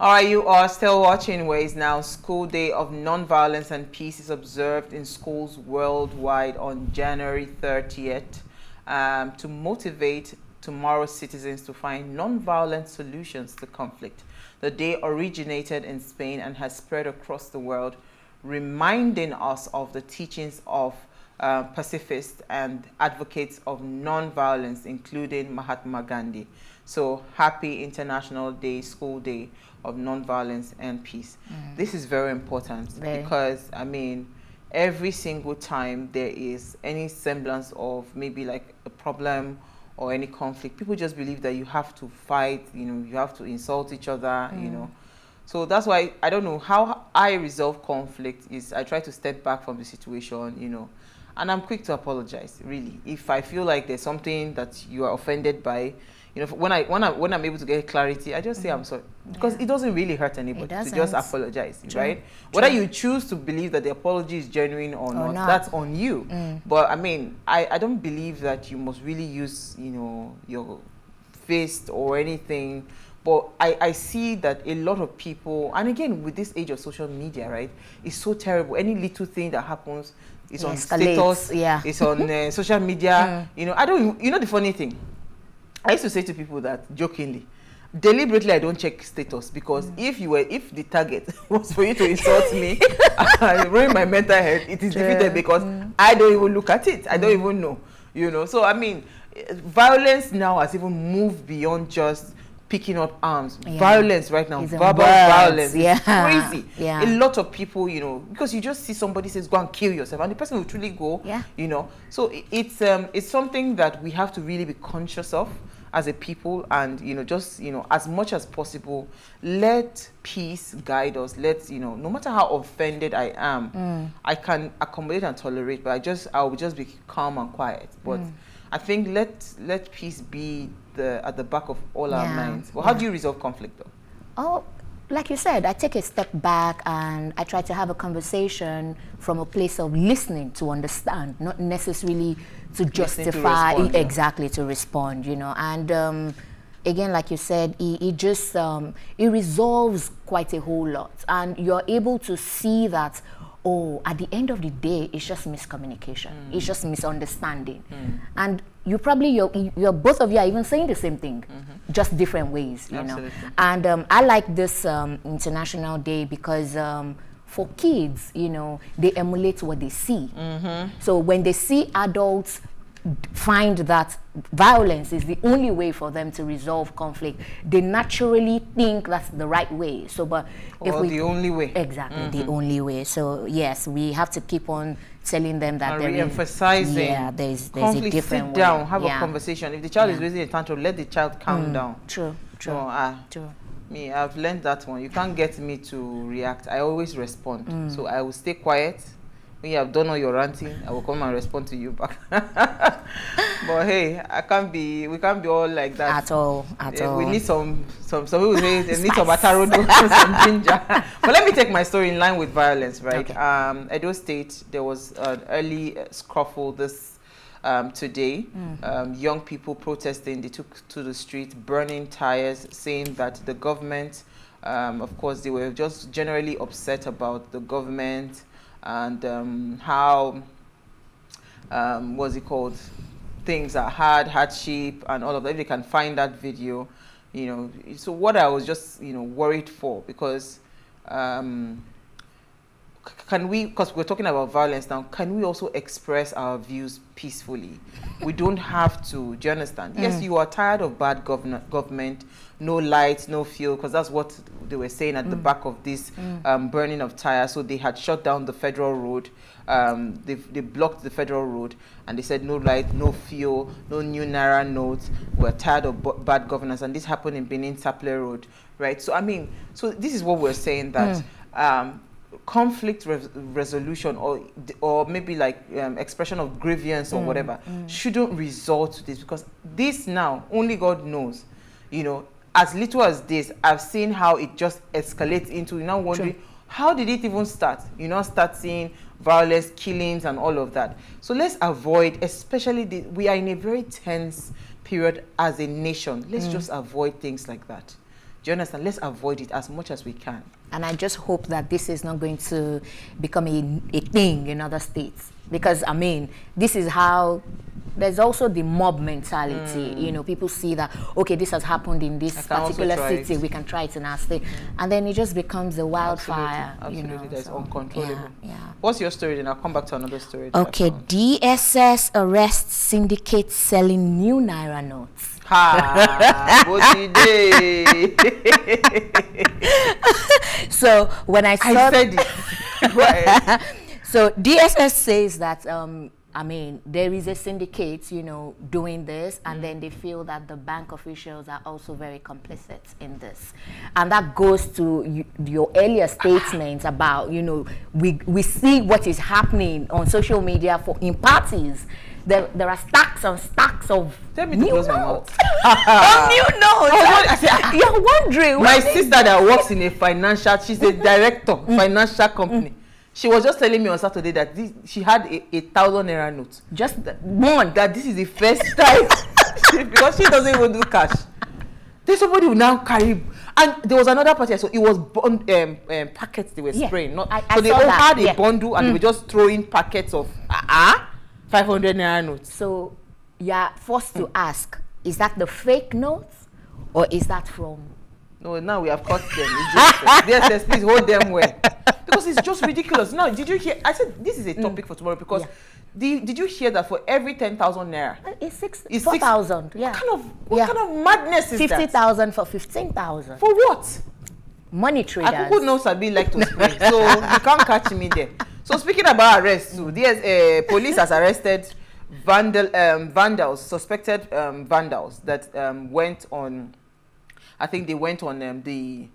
All right, you are still watching Ways Now. School Day of Nonviolence and Peace is observed in schools worldwide on January 30th um, to motivate tomorrow's citizens to find nonviolent solutions to conflict. The day originated in Spain and has spread across the world, reminding us of the teachings of uh, pacifists and advocates of nonviolence, including Mahatma Gandhi. So happy International Day, School Day of Nonviolence and Peace. Mm. This is very important very. because, I mean, every single time there is any semblance of maybe like a problem or any conflict, people just believe that you have to fight, you know, you have to insult each other, mm. you know. So that's why I don't know how I resolve conflict is I try to step back from the situation, you know, and I'm quick to apologize, really. If I feel like there's something that you are offended by, you know, when I when I when I'm able to get clarity, I just say mm -hmm. I'm sorry because yeah. it doesn't really hurt anybody to just apologize, True. right? True. Whether you choose to believe that the apology is genuine or, or not, not, that's on you. Mm. But I mean, I I don't believe that you must really use you know your fist or anything. But I, I see that a lot of people, and again with this age of social media, right, it's so terrible. Any little thing that happens is on status, yeah. it's on uh, social media. Mm. You know, I don't. You know the funny thing I used to say to people that jokingly, deliberately I don't check status because mm. if you were if the target was for you to insult me and ruin my mental health, it is yeah. defeated because mm. I don't even look at it. I don't mm. even know. You know. So I mean, violence now has even moved beyond just picking up arms. Yeah. Violence right now, verbal violence, yeah. crazy. Yeah. A lot of people, you know, because you just see somebody says, "Go and kill yourself," and the person will truly go. Yeah. You know, so it's um it's something that we have to really be conscious of as a people and you know just you know as much as possible let peace guide us let you know no matter how offended i am mm. i can accommodate and tolerate but i just i will just be calm and quiet but mm. I think let let peace be the at the back of all yeah. our minds well yeah. how do you resolve conflict though oh like you said, I take a step back and I try to have a conversation from a place of listening to understand, not necessarily to justify to respond, exactly yeah. to respond you know and um, again like you said it, it just um, it resolves quite a whole lot and you're able to see that oh at the end of the day it's just miscommunication mm. it's just misunderstanding mm. and you probably you're, you're, both of you are even saying the same thing mm -hmm. just different ways you Absolutely. know and um, i like this um, international day because um, for kids, you know, they emulate what they see. Mm -hmm. So when they see adults find that violence is the only way for them to resolve conflict, they naturally think that's the right way. So, but if we the only way, exactly mm -hmm. the mm-hmm. only way. So, yes, we have to keep on telling them that they're emphasizing. Yeah, there's, there's conflict, a different sit down, have yeah. a conversation. If the child yeah. is raising a tantrum, let the child calm mm, down. True, true, oh, ah, true me i've learned that one you can't get me to react i always respond mm. so i will stay quiet when you have done all your ranting i will come and respond to you back but hey i can't be we can't be all like that at all at all we need some some some people say they need some atarodo some ginger but let me take my story in line with violence right okay. um edo state there was an early scuffle this um, today. Mm. Um, young people protesting, they took to the street, burning tires, saying that the government, um, of course, they were just generally upset about the government and um, how, um, what's it called, things are hard, hardship and all of that. If they can find that video, you know. So what I was just, you know, worried for because um, can we, because we're talking about violence now, can we also express our views peacefully? we don't have to, do you understand? Mm. Yes, you are tired of bad government, no lights, no fuel, because that's what they were saying at mm. the back of this mm. um, burning of tires. So they had shut down the federal road. Um, they, they blocked the federal road and they said no light, no fuel, no new Naira notes. We're tired of bad governance. And this happened in Benin Sapele Road, right? So, I mean, so this is what we're saying that mm. um, conflict resolution or or maybe like um, expression of grievance or mm, whatever mm. shouldn't resort to this because this now only God knows you know as little as this I've seen how it just escalates into you know wondering True. how did it even start you know start seeing violence killings and all of that so let's avoid especially the, we are in a very tense period as a nation let's mm. just avoid things like that Do you understand? Let's avoid it as much as we can. And I just hope that this is not going to become a, a thing in other states. Because, I mean, this is how there's also the mob mentality. Mm. You know, people see that, okay, this has happened in this particular city, it. we can try it in our state. And then it just becomes a wildfire. Absolutely, Absolutely. you know. That's so, uncontrollable. Yeah, yeah. What's your story then? I'll come back to another story. Okay, DSS arrests syndicate selling new Naira notes. Ha, so when I saw I said it. so DSS says that um, I mean, there is a syndicate, you know, doing this, and mm. then they feel that the bank officials are also very complicit in this. And that goes to you, your earlier statements about, you know, we, we see what is happening on social media for in parties. There, there are stacks and stacks of Tell me new notes. of new notes. Oh, You're wondering. My sister that works in a financial, she's a director, mm. financial company. Mm she was just telling me on Saturday that this, she had a, a thousand naira note. Just one. That this is the first time because she doesn't even do cash. Then somebody will now carry, and there was another party. So it was bond, um, um, packets they were yeah. spraying. Not, I, I so they all that. had a yeah. bundle and mm. they were just throwing packets of ah uh, five hundred naira notes. So you're forced to ask: Is that the fake notes, or is that from? No, now we have caught them. It's just, yes, please hold them well because it's just ridiculous. Now, did you hear? I said this is a topic mm. for tomorrow because. Yeah. Did, did you hear that for every 10,000 naira? Uh, it's six, it's 4,000, yeah. What kind of, what yeah. kind of madness is 50, that? 50,000 for 15,000. For what? Money traders. Who knows? I could know Sabi like to spray, so you can't catch me there. So speaking about arrests, too, there's, uh, police has arrested vandal, um, vandals, suspected um, vandals that um, went on, I think they went on um, the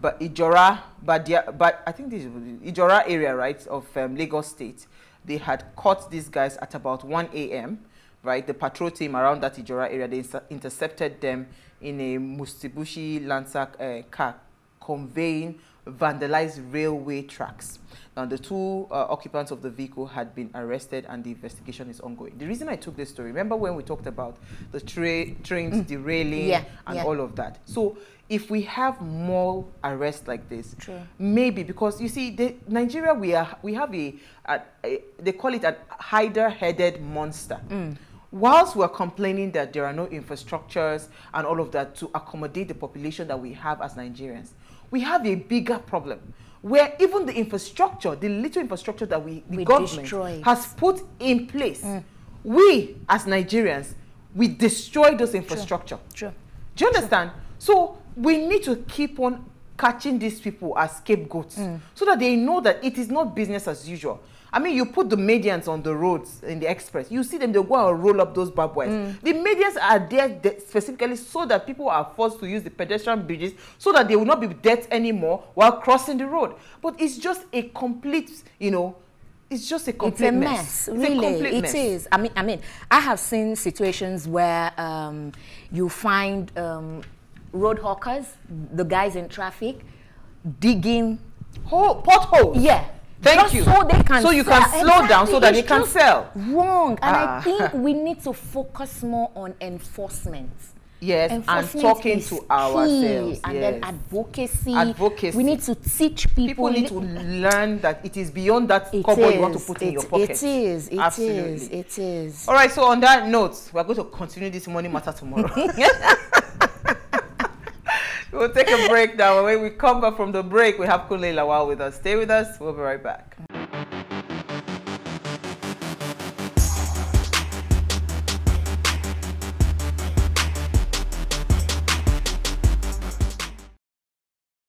but Ijora, but but I think this is Ijora area, right, of um, Lagos State. They had caught these guys at about 1 a.m. Right, the patrol team around that Ijora area they intercepted them in a Mitsubishi Lancer uh, car conveying vandalized railway tracks. Now, the two uh, occupants of the vehicle had been arrested and the investigation is ongoing. The reason I took this story, remember when we talked about the tra trains mm. derailing yeah, and yeah. all of that? So, if we have more arrests like this, True. maybe because you see, the, Nigeria, we, are, we have a, a, a, they call it a hydra-headed monster. Mm whilst we're complaining that there are no infrastructures and all of that to accommodate the population that we have as Nigerians, we have a bigger problem where even the infrastructure, the little infrastructure that we, the we government destroyed. has put in place, mm. we as Nigerians, we destroy those infrastructure. True. Do you understand? True. So we need to keep on catching these people as scapegoats mm. so that they know that it is not business as usual. I mean, you put the medians on the roads in the express, you see them, they go and roll up those barbed wires. Mm. The medians are there specifically so that people are forced to use the pedestrian bridges so that they will not be dead anymore while crossing the road. But it's just a complete, you know, it's just a complete it's a mess. mess. Really, it mess. is. I mean, I mean, I have seen situations where um, you find um, road hawkers, the guys in traffic, digging hole, potholes. Yeah. Thank Just you. So they can So you sell. can slow exactly. down so that it's they can sell. Wrong. And ah. I think we need to focus more on enforcement. Yes, and talking to ourselves. And yes. then advocacy. Advocacy. We need to teach people. People need to learn that it is beyond that cupboard you want to put it, in your pocket. It is. It Absolutely. is. It is. All right. So on that note, we're going to continue this morning matter tomorrow. we'll take a break now. When we come back from the break, we have Kunle Lawal with us. Stay with us. We'll be right back.